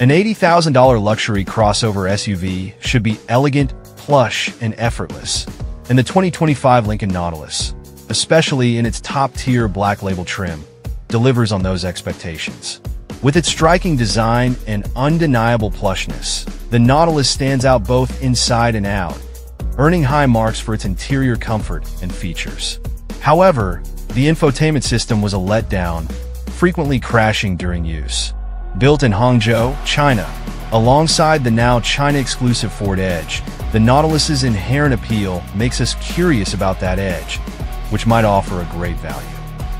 An $80,000 luxury crossover SUV should be elegant, plush, and effortless. And the 2025 Lincoln Nautilus, especially in its top-tier black label trim, delivers on those expectations. With its striking design and undeniable plushness, the Nautilus stands out both inside and out, earning high marks for its interior comfort and features. However, the infotainment system was a letdown, frequently crashing during use. Built in Hangzhou, China, alongside the now China-exclusive Ford Edge, the Nautilus's inherent appeal makes us curious about that edge, which might offer a great value.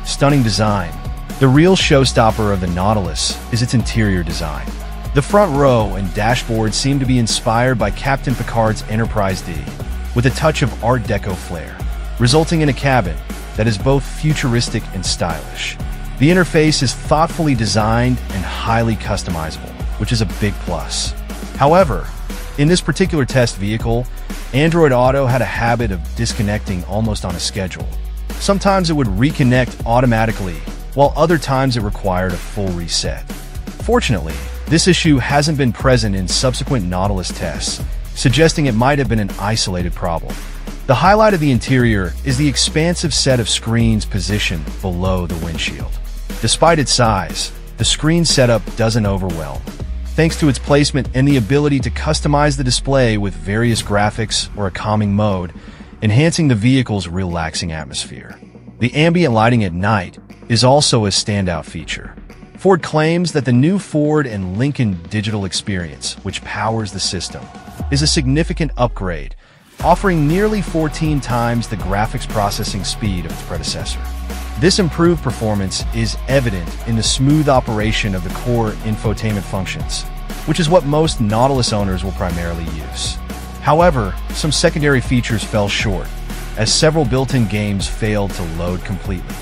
Stunning design. The real showstopper of the Nautilus is its interior design. The front row and dashboard seem to be inspired by Captain Picard's Enterprise D, with a touch of Art Deco flair, resulting in a cabin that is both futuristic and stylish. The interface is thoughtfully designed and highly customizable, which is a big plus. However, in this particular test vehicle, Android Auto had a habit of disconnecting almost on a schedule. Sometimes it would reconnect automatically, while other times it required a full reset. Fortunately, this issue hasn't been present in subsequent Nautilus tests, suggesting it might have been an isolated problem. The highlight of the interior is the expansive set of screens positioned below the windshield. Despite its size, the screen setup doesn't overwhelm, thanks to its placement and the ability to customize the display with various graphics or a calming mode, enhancing the vehicle's relaxing atmosphere. The ambient lighting at night is also a standout feature. Ford claims that the new Ford and Lincoln digital experience, which powers the system, is a significant upgrade, offering nearly 14 times the graphics processing speed of its predecessor. This improved performance is evident in the smooth operation of the core infotainment functions, which is what most Nautilus owners will primarily use. However, some secondary features fell short, as several built-in games failed to load completely.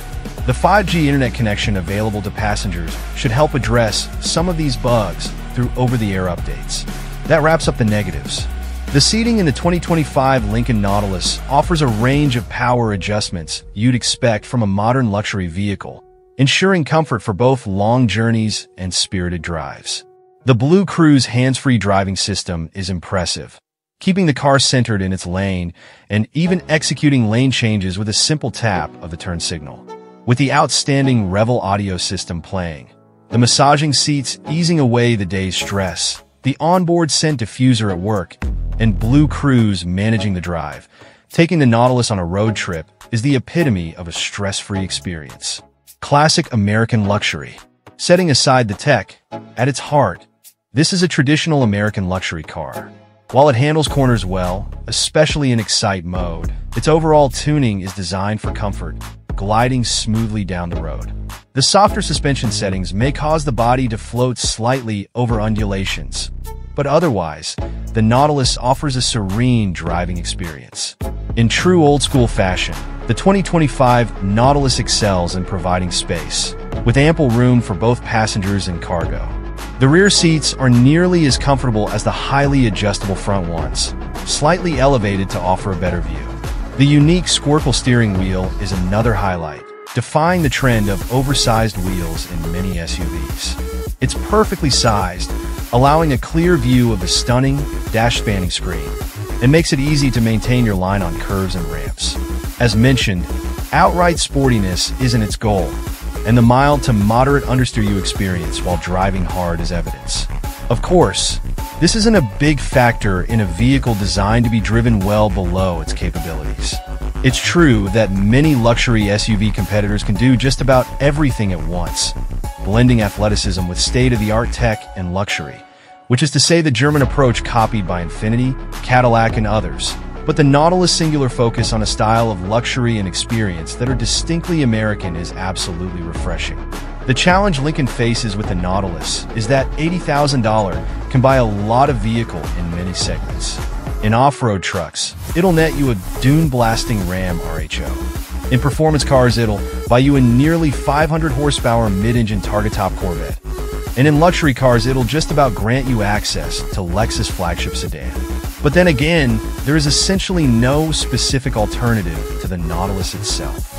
The 5G internet connection available to passengers should help address some of these bugs through over-the-air updates. That wraps up the negatives. The seating in the 2025 Lincoln Nautilus offers a range of power adjustments you'd expect from a modern luxury vehicle, ensuring comfort for both long journeys and spirited drives. The BlueCruise hands-free driving system is impressive, keeping the car centered in its lane and even executing lane changes with a simple tap of the turn signal. With the outstanding Revel audio system playing, the massaging seats easing away the day's stress, the onboard scent diffuser at work, and BlueCruise managing the drive. Taking the Nautilus on a road trip is the epitome of a stress-free experience. Classic American luxury. Setting aside the tech, at its heart, this is a traditional American luxury car. While it handles corners well, especially in Excite mode, its overall tuning is designed for comfort, gliding smoothly down the road. The softer suspension settings may cause the body to float slightly over undulations, but otherwise, the Nautilus offers a serene driving experience. In true old-school fashion, the 2025 Nautilus excels in providing space, with ample room for both passengers and cargo. The rear seats are nearly as comfortable as the highly adjustable front ones, slightly elevated to offer a better view. The unique Squircle steering wheel is another highlight, defying the trend of oversized wheels in many SUVs. It's perfectly sized, allowing a clear view of the stunning dash-spanning screen, and makes it easy to maintain your line on curves and ramps. As mentioned, outright sportiness isn't its goal, and the mild to moderate understeer you experience while driving hard is evidence. Of course, this isn't a big factor in a vehicle designed to be driven well below its capabilities. It's true that many luxury SUV competitors can do just about everything at once, blending athleticism with state-of-the-art tech and luxury, which is to say the German approach copied by Infiniti, Cadillac, and others. But the Nautilus' singular focus on a style of luxury and experience that are distinctly American is absolutely refreshing. The challenge Lincoln faces with the Nautilus is that $80,000 can buy a lot of vehicle in many segments. In off-road trucks, it'll net you a dune-blasting Ram RHO. In performance cars, it'll buy you a nearly 500 horsepower mid-engine targa top Corvette. And in luxury cars, it'll just about grant you access to Lexus flagship sedan. But then again, there is essentially no specific alternative to the Nautilus itself.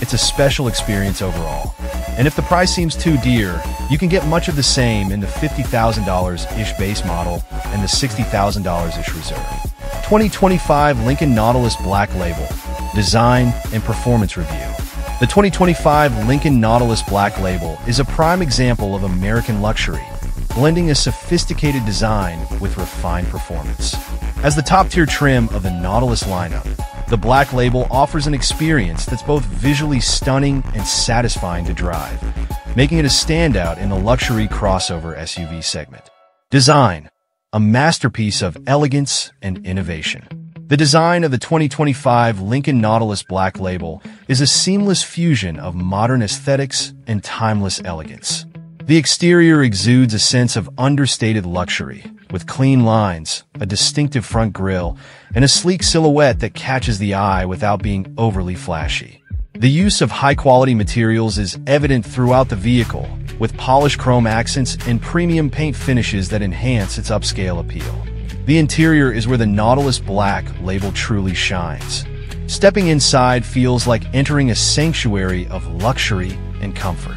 It's a special experience overall. And if the price seems too dear, you can get much of the same in the $50,000-ish base model and the $60,000-ish reserve. 2025 Lincoln Nautilus Black Label Design and Performance Review The 2025 Lincoln Nautilus Black Label is a prime example of American luxury, blending a sophisticated design with refined performance. As the top-tier trim of the Nautilus lineup, the Black Label offers an experience that's both visually stunning and satisfying to drive, making it a standout in the luxury crossover SUV segment. Design a masterpiece of elegance and innovation. The design of the 2025 Lincoln Nautilus Black Label is a seamless fusion of modern aesthetics and timeless elegance. The exterior exudes a sense of understated luxury, with clean lines, a distinctive front grille, and a sleek silhouette that catches the eye without being overly flashy. The use of high-quality materials is evident throughout the vehicle, with polished chrome accents and premium paint finishes that enhance its upscale appeal. The interior is where the Nautilus Black label truly shines. Stepping inside feels like entering a sanctuary of luxury and comfort.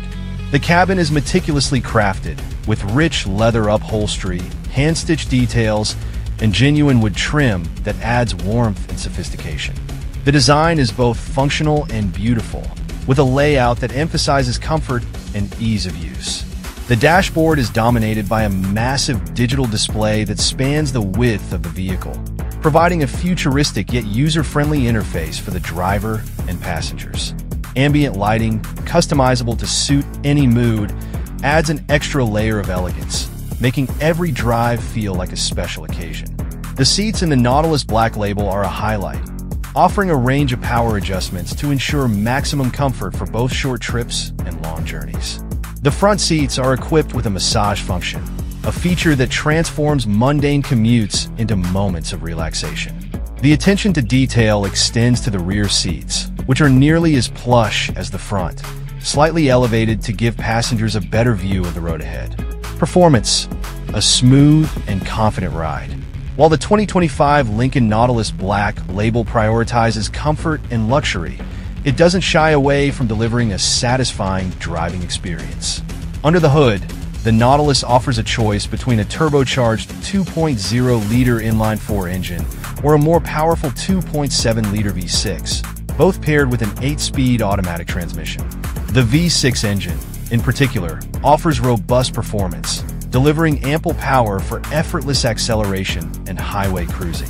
The cabin is meticulously crafted, with rich leather upholstery, hand-stitched details, and genuine wood trim that adds warmth and sophistication. The design is both functional and beautiful, with a layout that emphasizes comfort and ease of use. The dashboard is dominated by a massive digital display that spans the width of the vehicle, providing a futuristic yet user-friendly interface for the driver and passengers. Ambient lighting, customizable to suit any mood, adds an extra layer of elegance, making every drive feel like a special occasion. The seats in the Nautilus Black Label are a highlight, offering a range of power adjustments to ensure maximum comfort for both short trips and long journeys. The front seats are equipped with a massage function, a feature that transforms mundane commutes into moments of relaxation. The attention to detail extends to the rear seats, which are nearly as plush as the front, slightly elevated to give passengers a better view of the road ahead. Performance, a smooth and confident ride. While the 2025 Lincoln Nautilus Black label prioritizes comfort and luxury, it doesn't shy away from delivering a satisfying driving experience. Under the hood, the Nautilus offers a choice between a turbocharged 2.0-liter inline-4 engine or a more powerful 2.7-liter V6, both paired with an 8-speed automatic transmission. The V6 engine, in particular, offers robust performance, delivering ample power for effortless acceleration and highway cruising.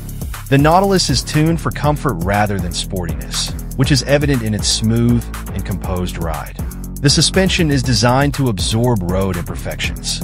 The Nautilus is tuned for comfort rather than sportiness, which is evident in its smooth and composed ride. The suspension is designed to absorb road imperfections,